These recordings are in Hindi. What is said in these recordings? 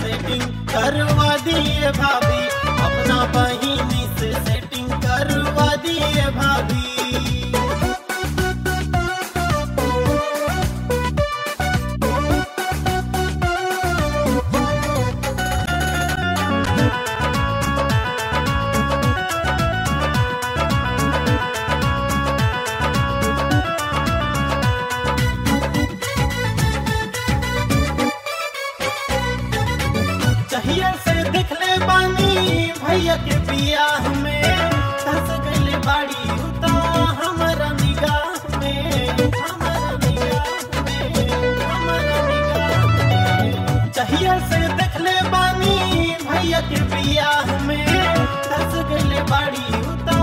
सेटिंग करवा दिए बाबा भैया के बियाह में धस गइले बाड़ी उता हमारा निगाह में, हमारा निगाह में, हमारा निगाह चाहिए से दिखले बानी, भैया के उता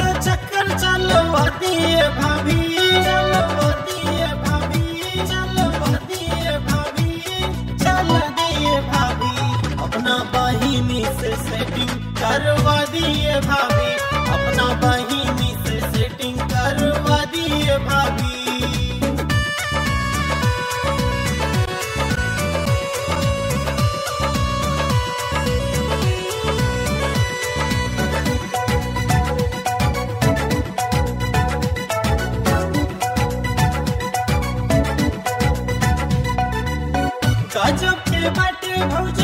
तो चक्कर भाभी दिए भाभी दिए भाभी, चल भाभी अपना बहिनी से सेटिंग करवा दिए भाभी। अपना बहिनी से सेटिंग करवा दिए भाभी। गजब के बाटे भौजी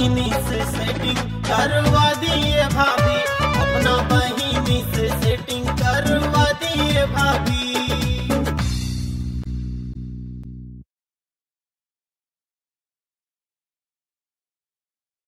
वाहिनी से सेटिंग करवा